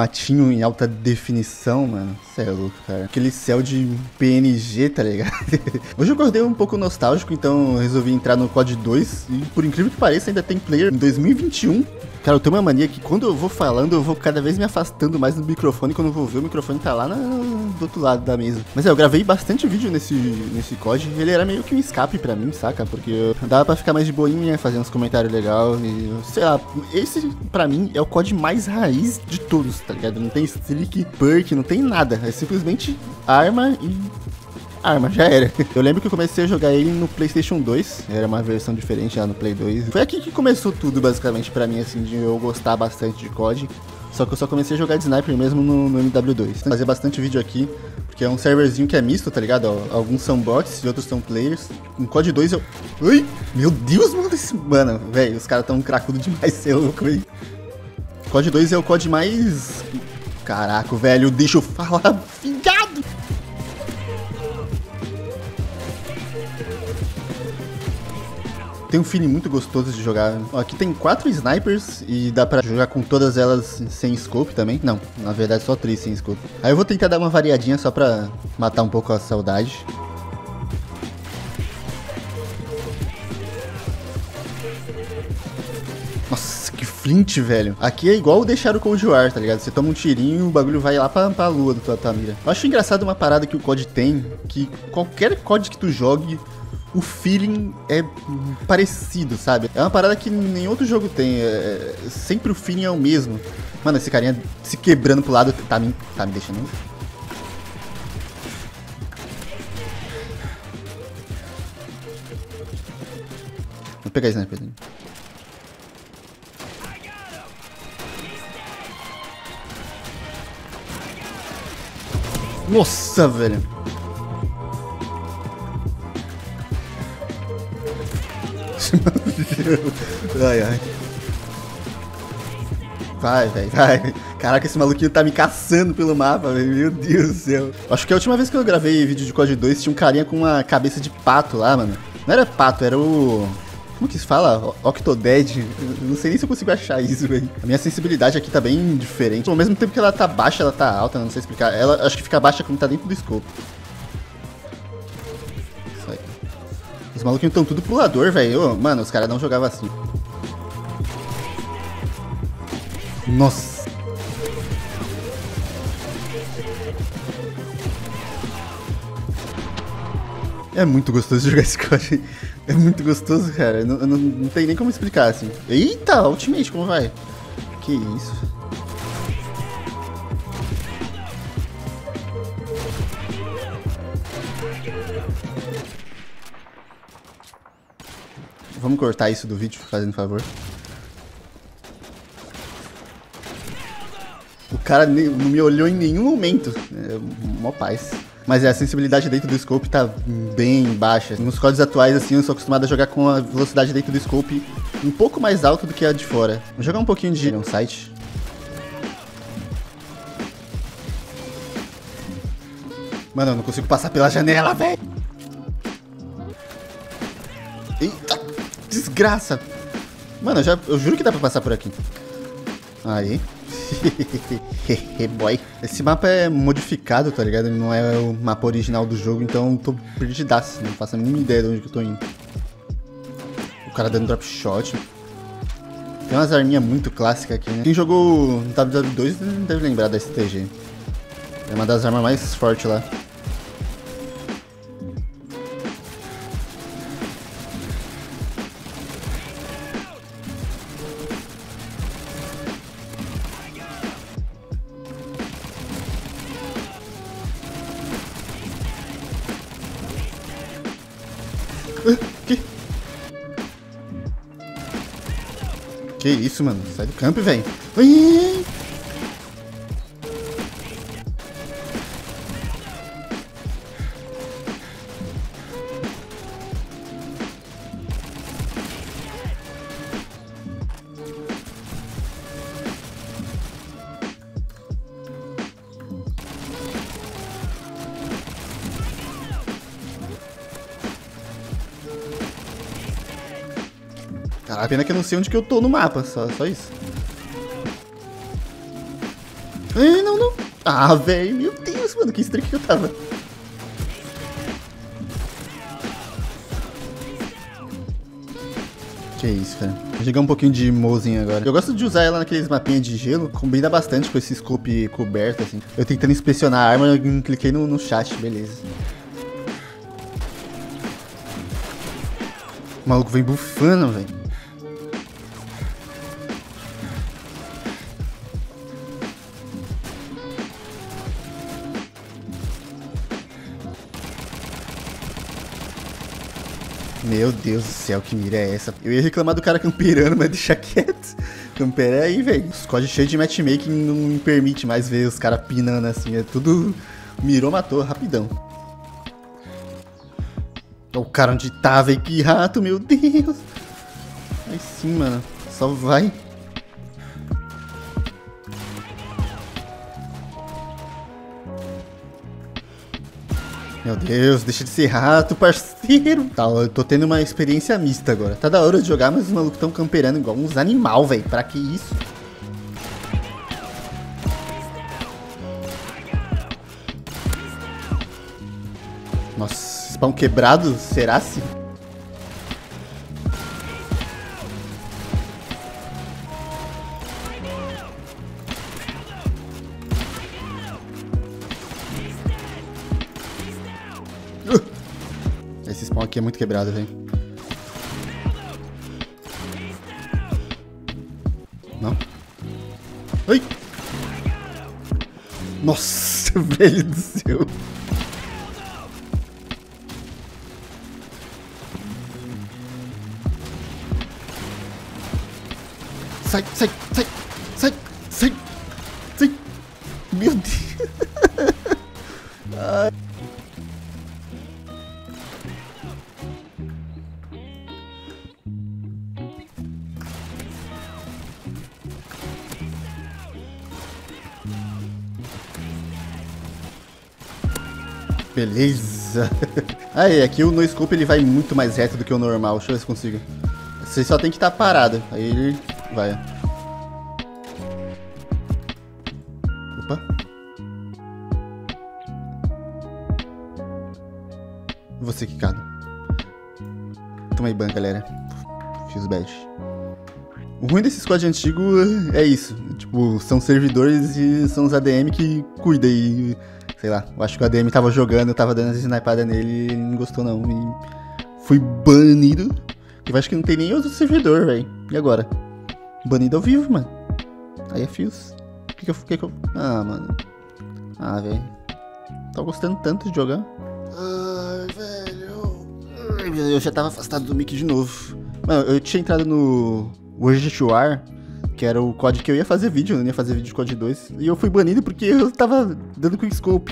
matinho em alta definição, mano. Cê é louco, cara. Aquele céu de PNG, tá ligado? Hoje eu acordei um pouco nostálgico, então resolvi entrar no COD 2. E por incrível que pareça, ainda tem player em 2021 Cara, eu tenho uma mania que quando eu vou falando, eu vou cada vez me afastando mais do microfone. Quando eu vou ver, o microfone tá lá na, do outro lado da mesa. Mas é, eu gravei bastante vídeo nesse, nesse COD. Ele era meio que um escape pra mim, saca? Porque dava pra ficar mais de boinha, fazer uns comentários legais. E, sei lá, esse pra mim é o COD mais raiz de todos, tá ligado? Não tem streak, perk, não tem nada. É simplesmente arma e arma, já era. Eu lembro que eu comecei a jogar ele no PlayStation 2, era uma versão diferente lá no Play 2. Foi aqui que começou tudo, basicamente, pra mim, assim, de eu gostar bastante de COD. Só que eu só comecei a jogar de sniper mesmo no, no MW2. Fazer bastante vídeo aqui, porque é um serverzinho que é misto, tá ligado? Alguns são bots e outros são players. Em COD 2 eu. Ui! Meu Deus, mano, esse. Mano, velho, os caras tão cracudo demais, você é louco, velho. COD 2 é o COD mais. Caraca, velho, deixa eu falar, fingado! Tem um feeling muito gostoso de jogar. Aqui tem quatro snipers e dá pra jogar com todas elas sem scope também. Não, na verdade só três sem scope. Aí eu vou tentar dar uma variadinha só pra matar um pouco a saudade. Flint, velho. Aqui é igual deixar o Cold War, tá ligado? Você toma um tirinho e o bagulho vai lá pra, pra lua da tua, tua mira. Eu acho engraçado uma parada que o COD tem, que qualquer COD que tu jogue, o feeling é parecido, sabe? É uma parada que nem outro jogo tem. É, é, sempre o feeling é o mesmo. Mano, esse carinha se quebrando pro lado tá me, tá me deixando. Vou pegar sniper. Nossa, velho. ai, ai. Vai, velho, vai. Caraca, esse maluquinho tá me caçando pelo mapa, velho. Meu Deus do céu. Acho que a última vez que eu gravei vídeo de COD 2 tinha um carinha com uma cabeça de pato lá, mano. Não era pato, era o. Como que se fala? Octodad. Não sei nem se eu consigo achar isso, velho. A minha sensibilidade aqui tá bem diferente. Ao mesmo tempo que ela tá baixa, ela tá alta, não sei explicar. Ela acho que fica baixa quando tá dentro do scope. Os maluquinhos estão tudo pulador, velho. Mano, os caras não jogavam assim. Nossa. É muito gostoso jogar esse código. É muito gostoso, cara. Não, não, não tem nem como explicar, assim. Eita, Ultimate, como vai? Que isso. Vamos cortar isso do vídeo, fazendo favor. O cara não me olhou em nenhum momento. É mó paz. Mas é, a sensibilidade dentro do scope tá bem baixa. Nos códigos atuais, assim, eu sou acostumado a jogar com a velocidade dentro do scope um pouco mais alta do que a de fora. Vou jogar um pouquinho de um site. Mano, eu não consigo passar pela janela, velho. Eita desgraça. Mano, eu, já, eu juro que dá pra passar por aqui. Aí. Boy. Esse mapa é modificado, tá ligado? Ele não é o mapa original do jogo, então eu tô perdidaço. Não faço a mínima ideia de onde que eu tô indo. O cara dando drop shot. Tem umas arminhas muito clássicas aqui, né? Quem jogou no WW2 deve lembrar da STG. É uma das armas mais fortes lá. Que isso, mano? Sai do campo, velho. A pena que eu não sei onde que eu tô no mapa, só, só isso. Ai, não, não. Ah, velho, meu Deus, mano, que streak que eu tava. Que isso, cara. Vou jogar um pouquinho de Mosin agora. Eu gosto de usar ela naqueles mapinhas de gelo. Combina bastante com esse scope coberto, assim. Eu tentando inspecionar a arma, eu cliquei no, no chat, beleza. O maluco vem bufando, velho. Meu Deus do céu, que mira é essa? Eu ia reclamar do cara camperando, mas deixa quieto. Campera aí, velho. Os códigos cheios de matchmaking não me permite mais ver os caras pinando assim. É tudo. Mirou, matou, rapidão. O cara onde tá, velho. Que rato, meu Deus. Aí sim, mano. Só vai. Meu Deus, deixa de ser rato, parceiro. Tá, eu tô tendo uma experiência mista agora. Tá da hora de jogar, mas os malucos tão camperando igual uns animal, velho. Pra que isso? Nossa, spawn quebrado? Será se? Aqui é muito quebrado, velho. Não? Ai! Nossa, velho do céu. Sai, sai, sai, sai, sai, sai. Meu Deus. Ai. Beleza. Aí, aqui o no-scope ele vai muito mais reto do que o normal. Deixa eu ver se consigo. Você só tem que estar tá parado. Aí ele vai. Opa. Ser quicado. Toma aí ban, galera. Fiz badge. O ruim desse squad antigo é isso. Tipo, são servidores e são os ADM que cuidam e sei lá, eu acho que o ADM tava jogando, eu tava dando as snipadas nele e ele não gostou não. E fui banido. Eu acho que não tem nem outro servidor, velho. E agora? Banido ao vivo, mano. Aí é fios. O que que eu... Que que eu... Ah, mano. Ah, velho. Tô gostando tanto de jogar. Ai, velho. Eu já tava afastado do mic de novo. Mano, eu tinha entrado no World War que era o código que eu ia fazer vídeo, eu não ia fazer vídeo de COD 2. E eu fui banido porque eu tava dando quickscope.